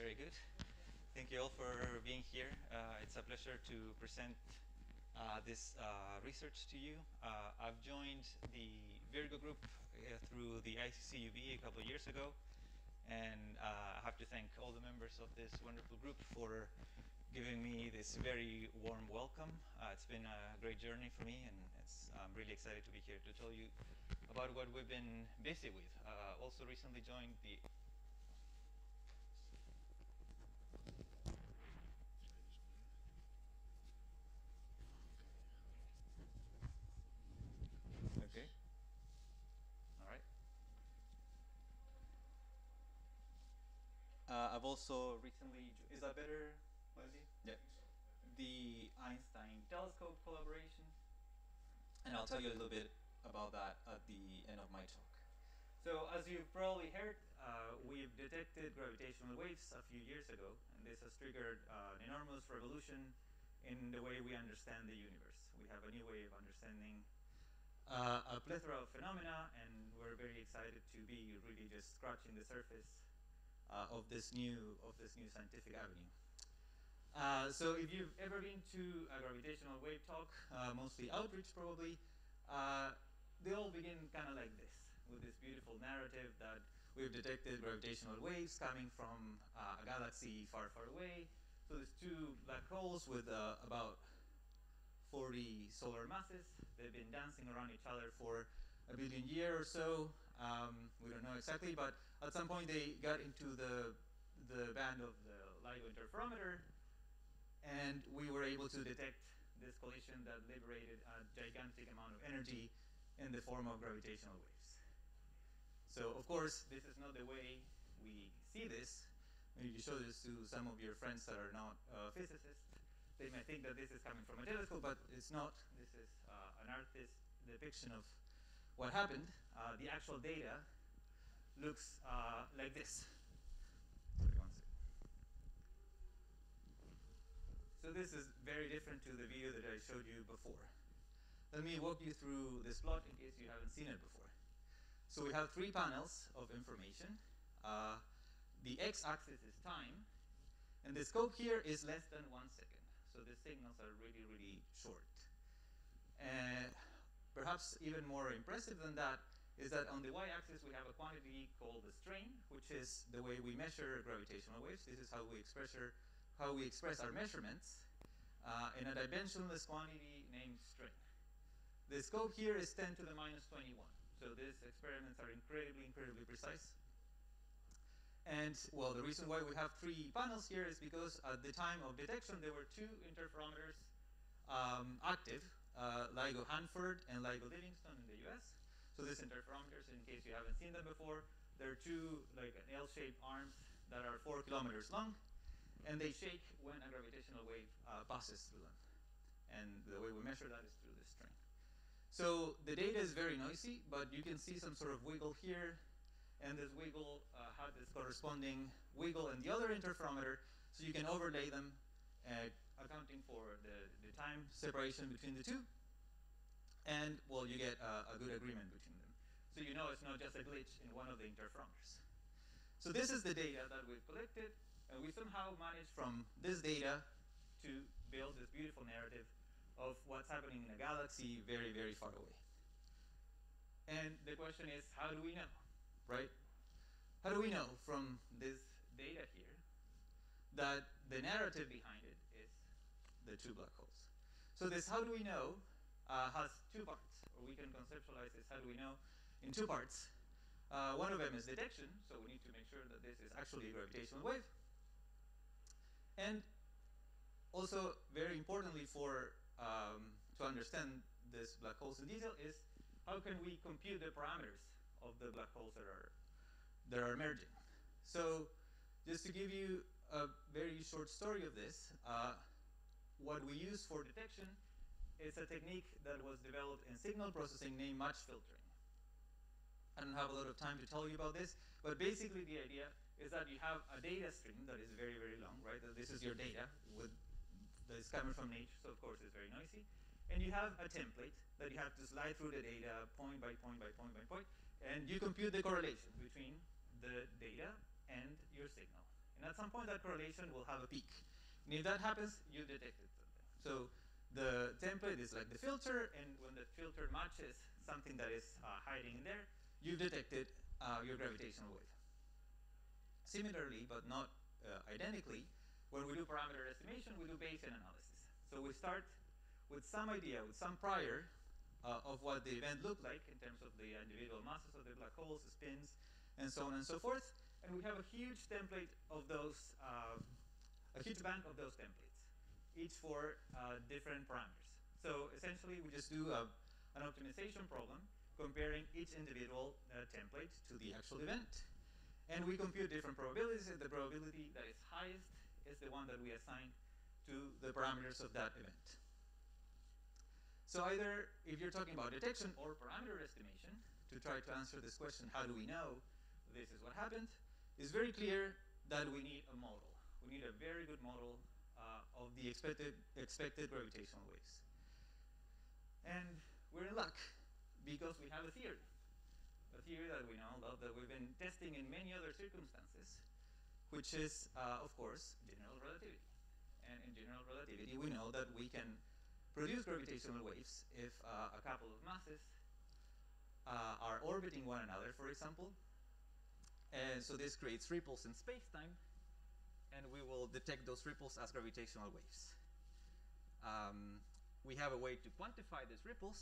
Very good. Thank you all for being here. Uh, it's a pleasure to present uh, this uh, research to you. Uh, I've joined the Virgo group uh, through the ICCUB a couple of years ago, and uh, I have to thank all the members of this wonderful group for giving me this very warm welcome. it's been a great journey for me, and I'm really excited to be here to tell you about what we've been busy with. also recently joined the Okay. All right. Uh, I've also recently, is that better, Leslie? Yeah. The Einstein Telescope collaboration. And I'll tell you a little bit about that at the end of my talk. So as you've probably heard, uh, we've detected gravitational waves a few years ago, and this has triggered uh, an enormous revolution in the way we understand the universe. We have a new way of understanding uh, a plethora of phenomena, and we're very excited to be really just scratching the surface uh, of this new of this new scientific avenue. Uh, so if you've ever been to a gravitational wave talk, uh, mostly outreach probably, uh, they all begin kind of like this, with this beautiful narrative that we've detected gravitational waves coming from uh, a galaxy far, far away. So there's two black holes with about 40 solar masses. They've been dancing around each other for a billion years or so. Um, we don't know exactly, but at some point they got into the, the band of the LIGO interferometer, and we were able to detect this collision that liberated a gigantic amount of energy in the form of gravitational waves. So of course, this is not the way we see this. Maybe you show this to some of your friends that are not uh, physicists they may think that this is coming from a telescope, but it's not. This is uh, an artist's depiction of what happened. Uh, the actual data looks uh, like this. So this is very different to the video that I showed you before. Let me walk you through this plot in case you haven't seen it before. So we have three panels of information. Uh, the x-axis is time, and the scope here is less than one second. So the signals are really, really short. And perhaps even more impressive than that is that on the y-axis we have a quantity called the strain, which is the way we measure gravitational waves. This is how we express our, how we express our measurements uh, in a dimensionless quantity named strain. The scope here is 10 to the minus 21. So these experiments are incredibly, incredibly precise. And well, the reason why we have three panels here is because at the time of detection, there were two interferometers um, active, uh, LIGO Hanford and LIGO Livingston in the US. So these interferometers, in case you haven't seen them before, they're two like an L-shaped arms that are four kilometers long, and they shake when a gravitational wave uh, passes through them. And the way we measure that is through this strain. So the data is very noisy, but you can see some sort of wiggle here, and this wiggle uh, had this corresponding wiggle in the other interferometer, so you can overlay them, uh, accounting for the, the time separation between the two, and well, you get a good agreement between them. So you know it's not just a glitch in one of the interferometers. So this is the data that we've collected, and we somehow managed from this data to build this beautiful narrative of what's happening in a galaxy very, very far away. And the question is, how do we know? right? How do we know from this data here that the narrative behind it the two black holes? So this how do we know uh, has two parts, or we can conceptualize this how do we know in two parts. Uh, one of them is detection, so we need to make sure that this is actually a gravitational wave. And also, very importantly for um, to understand this black holes in detail is how can we compute the parameters of the black holes that are, that are emerging. So just to give you a very short story of this, uh, what we use for detection is a technique that was developed in signal processing named match filtering. I don't have a lot of time to tell you about this, but basically the idea is that you have a data stream that is very, very long, right? This is your data with that is coming from nature, so of course it's very noisy. And you have a template that you have to slide through the data point by point by point by point, and you compute the correlation between the data and your signal. And at some point, that correlation will have a peak. And if that happens, you detect it. So the template is like the filter, and when the filter matches something that is uh, hiding in there, you've detected uh, your gravitational wave. Similarly, but not uh, identically, when we do parameter estimation, we do Bayesian analysis. So we start with some idea, with some prior uh, of what the event looked like in terms of the individual masses of the black holes, the spins, and so on and so forth. And we have a huge template of those, uh, a huge bank of those templates, each for uh, different parameters. So essentially, we just do a, an optimization problem comparing each individual uh, template to the actual event. And we compute different probabilities. And the probability that is highest is the one that we assign to the parameters of that event. So either if you're talking about detection or parameter estimation, to try to answer this question, how do we know this is what happened, it's very clear that we need a model. We need a very good model uh, of the expected, expected gravitational waves. And we're in luck because we have a theory. A theory that we know of, that we've been testing in many other circumstances, which is, uh, of course, general relativity. And in general relativity, we know that we can produce gravitational waves if uh, a couple of masses uh, are orbiting one another, for example. And so this creates ripples in space-time, and we will detect those ripples as gravitational waves. Um, we have a way to quantify these ripples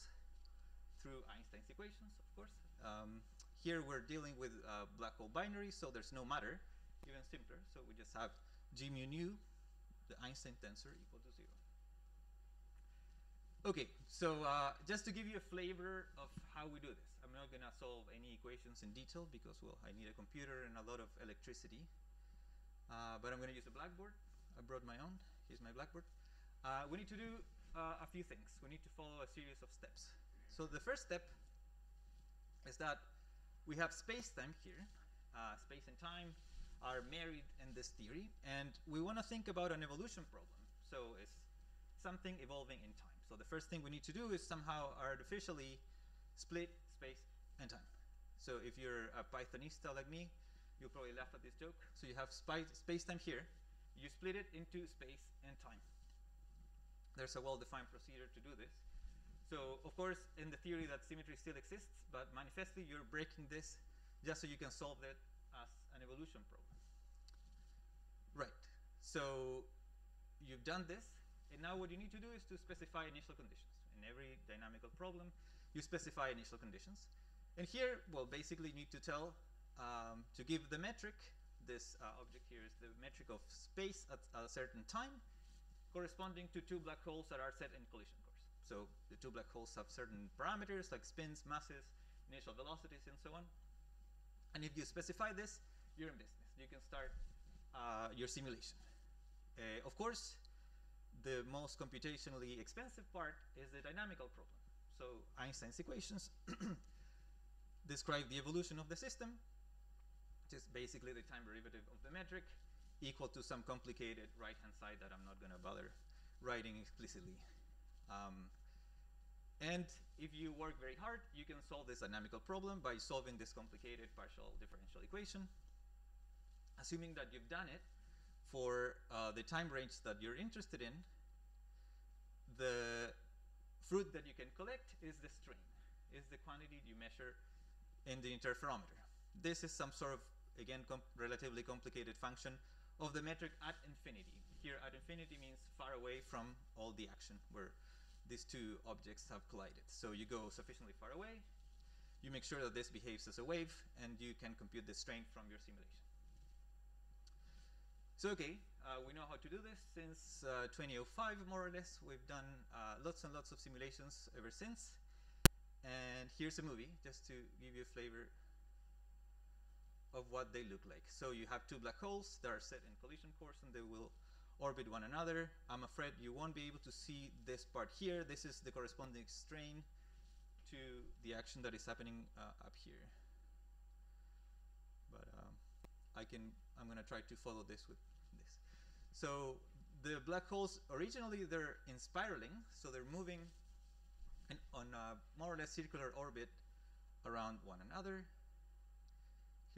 through Einstein's equations, of course. Um, here we're dealing with uh, black hole binaries, so there's no matter, even simpler. So we just have g mu nu, the Einstein tensor, equal to zero. Okay, so uh, just to give you a flavor of how we do this, I'm not going to solve any equations in detail because, well, I need a computer and a lot of electricity. Uh, but I'm going to use a blackboard. I brought my own. Here's my blackboard. Uh, we need to do uh, a few things. We need to follow a series of steps. So the first step is that we have space-time here. Uh, space and time are married in this theory, and we want to think about an evolution problem. So it's something evolving in time. So the first thing we need to do is somehow artificially split space and time. So if you're a Pythonista like me, you'll probably laugh at this joke. So you have space-time here. You split it into space and time. There's a well-defined procedure to do this. So of course, in the theory that symmetry still exists, but manifestly you're breaking this just so you can solve it as an evolution problem. Right. So you've done this. And now what you need to do is to specify initial conditions. In every dynamical problem, you specify initial conditions. And here, well, basically you need to tell, um, to give the metric, this uh, object here is the metric of space at a certain time, corresponding to two black holes that are set in collision course. So the two black holes have certain parameters like spins, masses, initial velocities, and so on. And if you specify this, you're in business. You can start uh, your simulation. Uh, of course, the most computationally expensive part is the dynamical problem. So Einstein's equations describe the evolution of the system, is basically the time derivative of the metric, equal to some complicated right-hand side that I'm not going to bother writing explicitly. Um, and if you work very hard, you can solve this dynamical problem by solving this complicated partial differential equation. Assuming that you've done it, for uh, the time range that you're interested in, the fruit that you can collect is the strain, is the quantity you measure in the interferometer. This is some sort of, again, relatively complicated function of the metric at infinity. Here at infinity means far away from all the action where these two objects have collided. So you go sufficiently far away, you make sure that this behaves as a wave, and you can compute the strain from your simulation. So okay, uh, we know how to do this since uh, 2005 more or less. We've done uh, lots and lots of simulations ever since. And here's a movie just to give you a flavor of what they look like. So you have two black holes that are set in collision course and they will orbit one another. I'm afraid you won't be able to see this part here. This is the corresponding strain to the action that is happening uh, up here. But um, I can, I'm going to try to follow this with this. So the black holes, originally they're in spiraling, so they're moving in, on a more or less circular orbit around one another.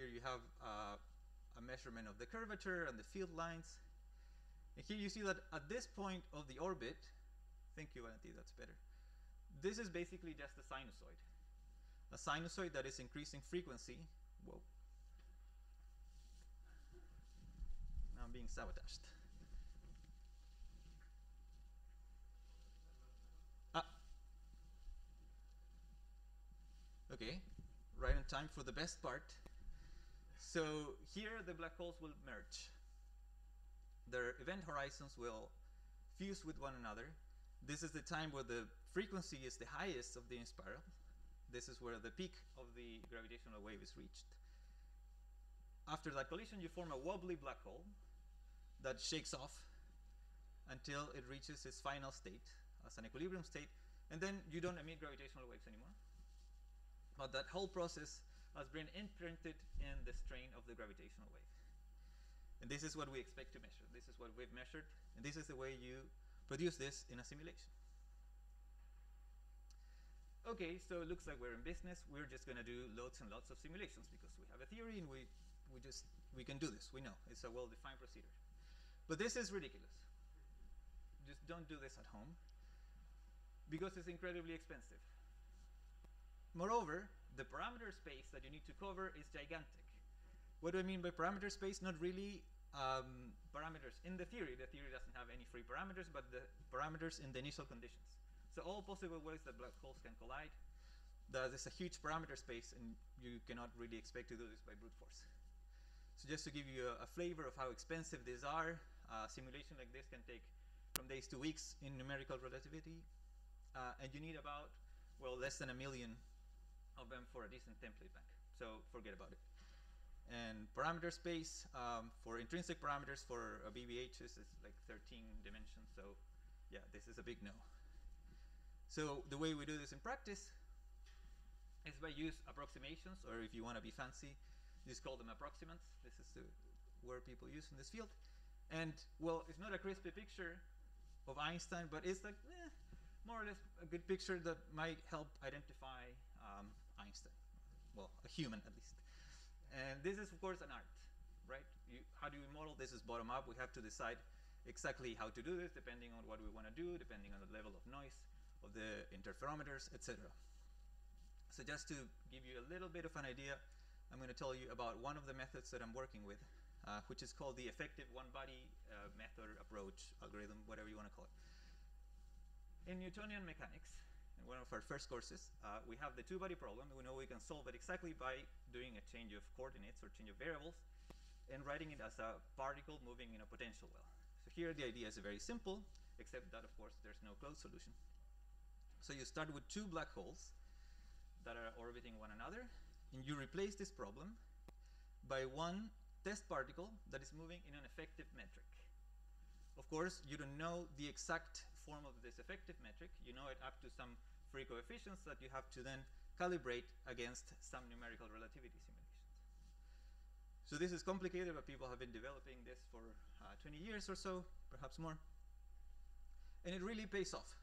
Here you have uh, a measurement of the curvature and the field lines. And here you see that at this point of the orbit, thank you, Antti, that's better. This is basically just a sinusoid. A sinusoid that is increasing frequency. Whoa. Now I'm being sabotaged. Ah. Okay, right on time for the best part. So here the black holes will merge. Their event horizons will fuse with one another. This is the time where the frequency is the highest of the inspiral. This is where the peak of the gravitational wave is reached. After that collision, you form a wobbly black hole that shakes off until it reaches its final state as an equilibrium state, and then you don't emit gravitational waves anymore. But that whole process has been imprinted in the strain of the gravitational wave. And this is what we expect to measure. This is what we've measured, and this is the way you produce this in a simulation. Okay, so it looks like we're in business. We're just going to do lots and lots of simulations because we have a theory and we, we just we can do this. We know it's a well-defined procedure. But this is ridiculous. Just don't do this at home because it's incredibly expensive. Moreover, the parameter space that you need to cover is gigantic. What do I mean by parameter space? Not really um, parameters in the theory. The theory doesn't have any free parameters, but the parameters in the initial conditions. So all possible ways that black holes can collide. That is a huge parameter space, and you cannot really expect to do this by brute force. So just to give you a, a flavor of how expensive these are, a simulation like this can take from days to weeks in numerical relativity, uh, and you need about, well, less than a million of them for a decent template bank. So forget about it. And parameter space um, for intrinsic parameters for a BBHs is like 13 dimensions. So yeah, this is a big no. So the way we do this in practice is by use approximations, or if you want to be fancy, just call them approximants. This is the word people use in this field. And well, it's not a crispy picture of Einstein, but it's like eh, more or less a good picture that might help identify Einstein. Well, a human at least. And this is, of course, an art, right? You, how do we model this is bottom up. We have to decide exactly how to do this depending on what we want to do, depending on the level of noise of the interferometers, etc. So just to give you a little bit of an idea, I'm going to tell you about one of the methods that I'm working with, uh, which is called the effective one-body uh, method approach algorithm, whatever you want to call it. In Newtonian mechanics, in one of our first courses, uh, we have the two-body problem. We know we can solve it exactly by doing a change of coordinates or change of variables and writing it as a particle moving in a potential well. So here the idea is very simple, except that, of course, there's no closed solution. So you start with two black holes that are orbiting one another, and you replace this problem by one test particle that is moving in an effective metric. Of course, you don't know the exact form of this effective metric. You know it up to some free coefficients that you have to then calibrate against some numerical relativity simulations. So this is complicated, but people have been developing this for uh, 20 years or so, perhaps more. And it really pays off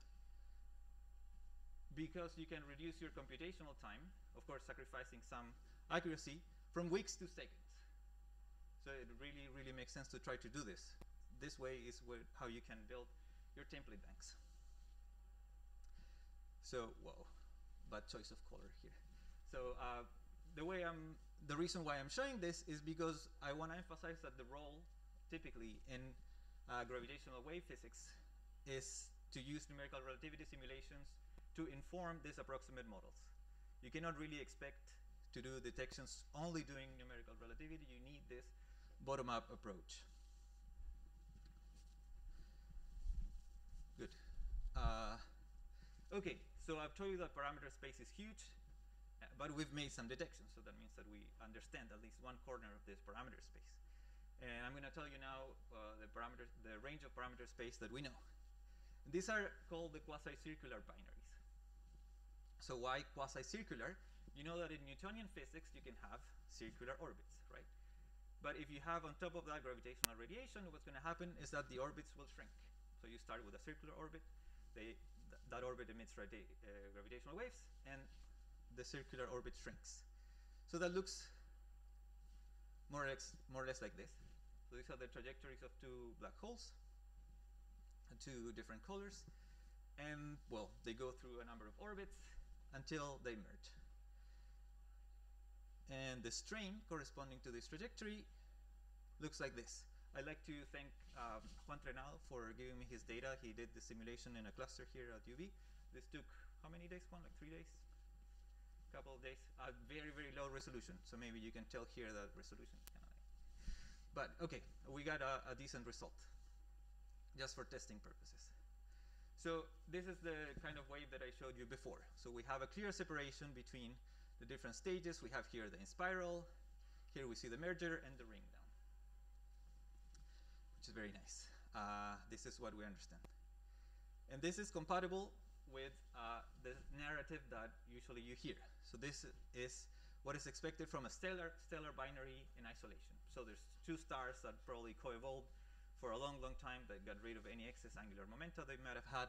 because you can reduce your computational time, of course sacrificing some accuracy, from weeks to seconds. So it really, really makes sense to try to do this. This way is how you can build your template banks. So, whoa, bad choice of color here. So uh, the way I'm, the reason why I'm showing this is because I want to emphasize that the role, typically in uh, gravitational wave physics, is to use numerical relativity simulations to inform these approximate models. You cannot really expect to do detections only doing numerical relativity. You need this bottom-up approach. Good. Uh, okay, so I've told you that parameter space is huge, uh, but we've made some detections, so that means that we understand at least one corner of this parameter space. And I'm going to tell you now uh, the parameter, the range of parameter space that we know. And these are called the quasi-circular binaries. So why quasi-circular? You know that in Newtonian physics you can have circular orbits, right? But if you have on top of that gravitational radiation, what's going to happen is that the orbits will shrink. So you start with a circular orbit, they that orbit emits uh, gravitational waves, and the circular orbit shrinks. So that looks more or, less, more or less like this. So these are the trajectories of two black holes, two different colors, and well, they go through a number of orbits until they merge. And the strain corresponding to this trajectory looks like this. I'd like to thank um, Juan for giving me his data. He did the simulation in a cluster here at UB. This took how many days, Juan? Like three days? A couple of days. A very, very low resolution. So maybe you can tell here that resolution. But okay, we got a, a decent result just for testing purposes. So this is the kind of wave that I showed you before. So we have a clear separation between the different stages. We have here the inspiral. Here we see the merger and the ring which is very nice. Uh, this is what we understand. And this is compatible with uh, the narrative that usually you hear. So this is what is expected from a stellar, stellar binary in isolation. So there's two stars that probably co-evolved for a long, long time that got rid of any excess angular momenta they might have had,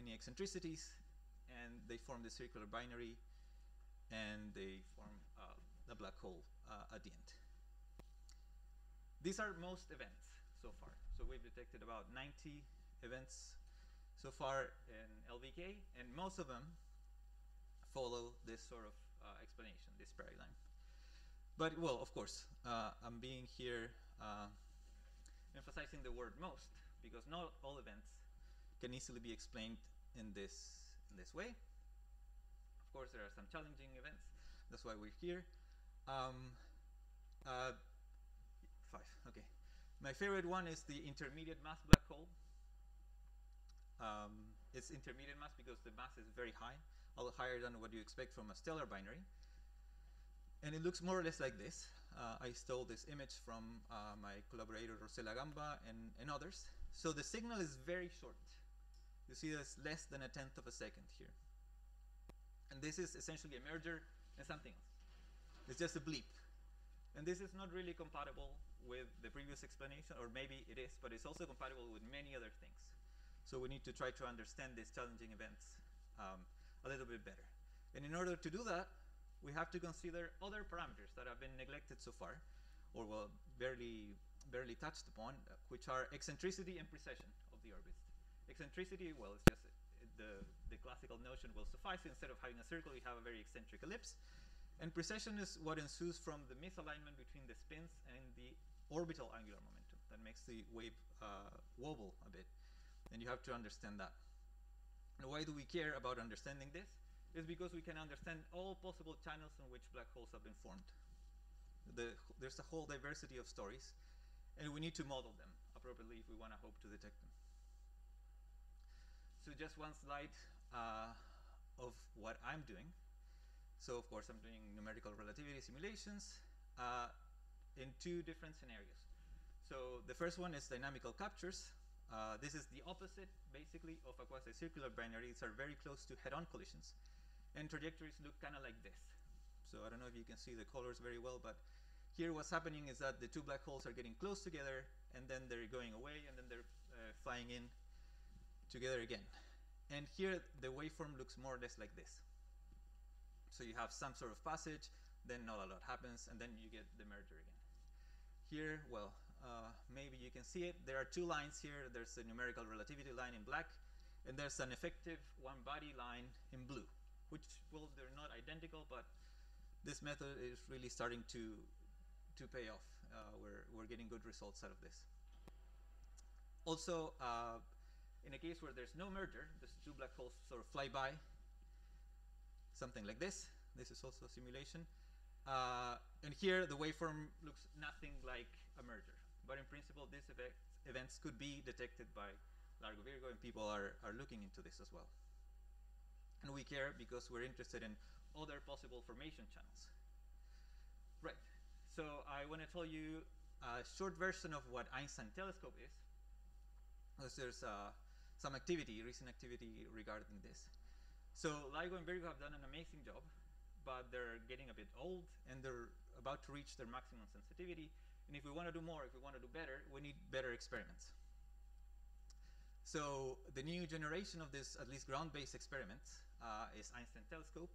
any eccentricities, and they form the circular binary, and they form uh, the black hole uh, at the end. These are most events so far. So we've detected about 90 events so far in LVK, and most of them follow this sort of uh, explanation, this paradigm. But, well, of course, uh, I'm being here uh, emphasizing the word most because not all events can easily be explained in this, in this way. Of course, there are some challenging events. That's why we're here. Um, uh, five, okay. My favorite one is the intermediate mass black hole. Um, it's intermediate mass because the mass is very high, a lot higher than what you expect from a stellar binary. And it looks more or less like this. Uh, I stole this image from uh, my collaborator Rossella Gamba and, and others. So the signal is very short. You see there's less than a tenth of a second here. And this is essentially a merger and something else. It's just a bleep. And this is not really compatible with the previous explanation, or maybe it is, but it's also compatible with many other things. So we need to try to understand these challenging events um, a little bit better. And in order to do that, we have to consider other parameters that have been neglected so far, or well, barely, barely touched upon, uh, which are eccentricity and precession of the orbits. Eccentricity, well, it's just uh, the, the classical notion will suffice. Instead of having a circle, you have a very eccentric ellipse. And precession is what ensues from the misalignment between the spins and the orbital angular momentum that makes the wave uh, wobble a bit. And you have to understand that. And why do we care about understanding this? is because we can understand all possible channels in which black holes have been formed. The, there's a whole diversity of stories, and we need to model them appropriately if we want to hope to detect them. So just one slide uh, of what I'm doing. So of course I'm doing numerical relativity simulations uh, in two different scenarios. So the first one is dynamical captures. Uh, this is the opposite, basically, of a quasi-circular binary. These are very close to head-on collisions and trajectories look kind of like this. So I don't know if you can see the colors very well, but here what's happening is that the two black holes are getting close together, and then they're going away, and then they're uh, flying in together again. And here the waveform looks more or less like this. So you have some sort of passage, then not a lot happens, and then you get the merger again. Here, well, uh, maybe you can see it. There are two lines here. There's a numerical relativity line in black, and there's an effective one-body line in blue which, well, they're not identical, but this method is really starting to, to pay off. Uh, we're, we're getting good results out of this. Also, uh, in a case where there's no merger, these two black holes sort of fly by, something like this. This is also a simulation. Uh, and here, the waveform looks nothing like a merger. But in principle, these events could be detected by LIGO Virgo, and people are, are looking into this as well. And we care because we're interested in other possible formation channels. Right. So I want to tell you a short version of what Einstein telescope is. Because there's uh, some activity, recent activity regarding this. So LIGO and Virgo have done an amazing job, but they're getting a bit old and they're about to reach their maximum sensitivity. And if we want to do more, if we want to do better, we need better experiments. So the new generation of this, at least ground-based experiment, uh, is Einstein telescope.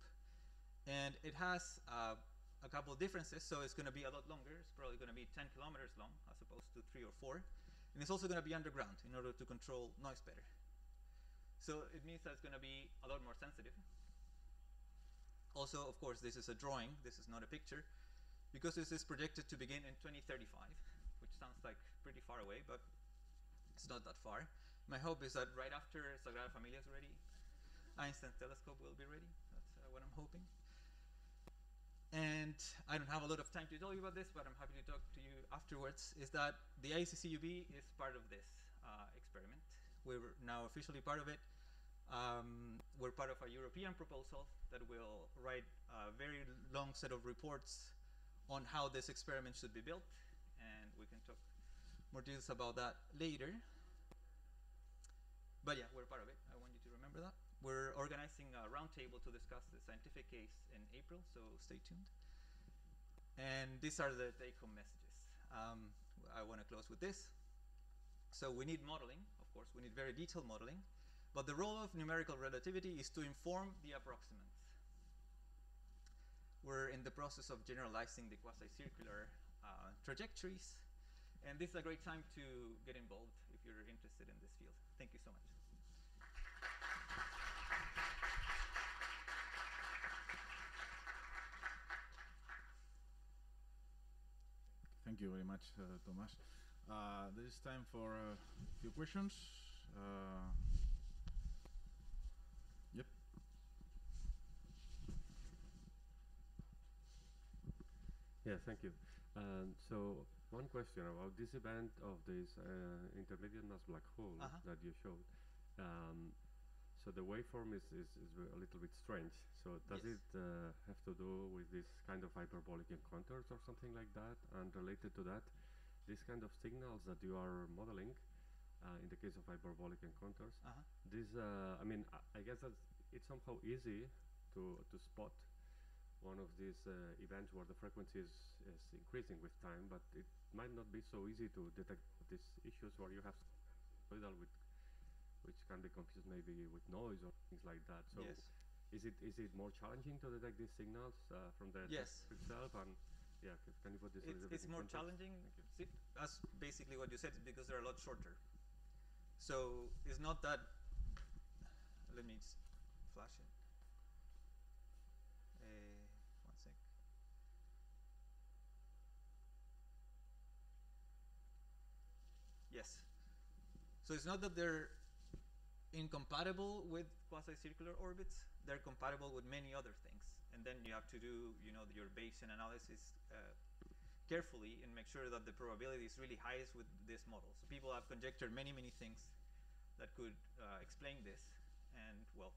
And it has uh, a couple of differences. So it's going to be a lot longer. It's probably going to be 10 kilometers long as opposed to three or four. And it's also going to be underground in order to control noise better. So it means that it's going to be a lot more sensitive. Also, of course, this is a drawing. This is not a picture. Because this is projected to begin in 2035, which sounds like pretty far away, but it's not that far. My hope is that right after Sagrada Familia is ready, Einstein's telescope will be ready. That's uh, what I'm hoping. And I don't have a lot of time to tell you about this, but I'm happy to talk to you afterwards. Is that the ICCUB is part of this uh, experiment. We're now officially part of it. Um, we're part of a European proposal that will write a very long set of reports on how this experiment should be built, and we can talk more details about that later. But yeah, we're part of it. I want you to remember that. We're organizing a roundtable to discuss the scientific case in April, so stay tuned. And these are the take-home messages. Um, I want to close with this. So we need modeling, of course. We need very detailed modeling. But the role of numerical relativity is to inform the approximants. We're in the process of generalizing the quasi-circular uh, trajectories. And this is a great time to get involved if you're interested in this field. Thank you so much. Thank you very much, uh, Thomas. Uh, time for a few questions. Uh, Yeah, thank you. Um, so one question about this event of this uh, intermediate mass black hole Uh-huh. that you showed. Um, so the waveform is, is, is a little bit strange. So does Yes. it uh, have to do with this kind of hyperbolic encounters or something like that? And related to that, these kind of signals that you are modeling, uh, in the case of hyperbolic encounters, Uh-huh. this, uh, I mean, I, I guess that it's somehow easy to to spot one of these uh, events where the frequency is, is increasing with time, but it might not be so easy to detect these issues where you have signal with which can be confused maybe with noise or things like that. So yes. is it is it more challenging to detect these signals uh, from the Yes. itself? And yeah, can you put this a It's, little bit it's more context? challenging. See, that's basically what you said, because they're a lot shorter. So it's not that. Let me just flash it. Uh, one sec. Yes. So it's not that they're incompatible with quasi-circular orbits. They're compatible with many other things, and then you have to do, you know, your Bayesian analysis uh, carefully and make sure that the probability is really highest with this model. So people have conjectured many, many things that could uh, explain this, and well,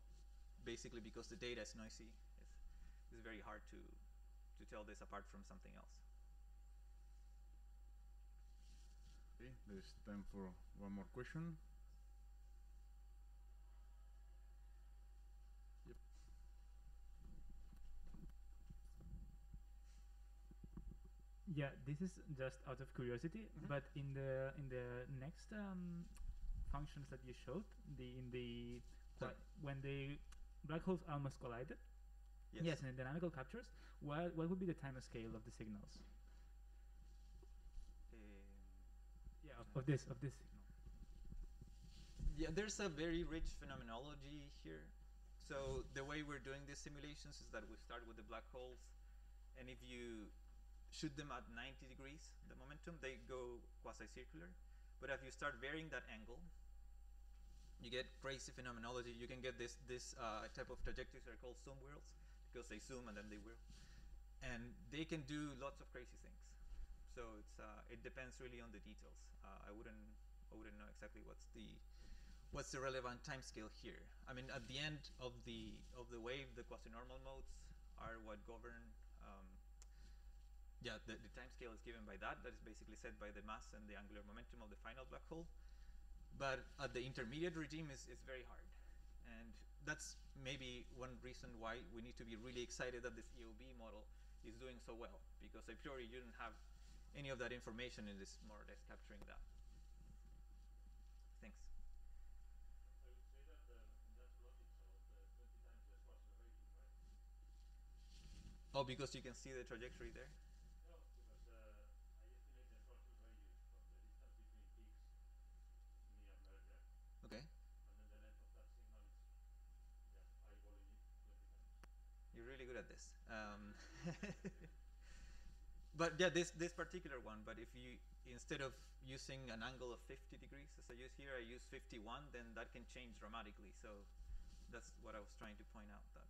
basically because the data is noisy, it's, it's very hard to to tell this apart from something else. Okay, there's time for one more question. Yep. Yeah, this is just out of curiosity, Mhm. but in the in the next um, functions that you showed, the in the Sorry. when the black holes almost collided, Yes. yes, in the dynamical captures, what what would be the time scale of the signals? Um, Yeah, of, this of this signal. Yeah, there's a very rich phenomenology here. So the way we're doing these simulations is that we start with the black holes, and if you shoot them at 90 degrees, the momentum, they go quasi-circular. But if you start varying that angle, you get crazy phenomenology. You can get this this uh, type of trajectories that are called zoom whirls because they zoom and then they whirl, and they can do lots of crazy things. So it's uh, it depends really on the details. Uh, I wouldn't I wouldn't know exactly what's the what's the relevant time scale here. I mean, at the end of the of the wave, the quasi-normal modes are what govern. Um, yeah, the, the time scale is given by that. That is basically set by the mass and the angular momentum of the final black hole. But at the intermediate regime is is very hard, and that's maybe one reason why we need to be really excited that this EOB model is doing so well because a priori you don't have any of that information and it's more or less capturing that. Thanks. I would say that in that plot it shows 20 times less acceleration, right? Oh, because you can see the trajectory there? No, because uh, I estimate the total radius from the distance between peaks near merger, Okay. and then the length of that signal is, yeah, eyeballing it 20 times. You're really good at this. Um, but yeah, this this particular one. But if you instead of using an angle of 50 degrees as I use here, I use 51, then that can change dramatically. So that's what I was trying to point out. That